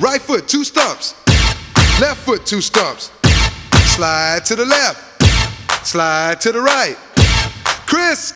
Right foot, two stumps. Left foot, two stumps. Slide to the left. Slide to the right. Chris.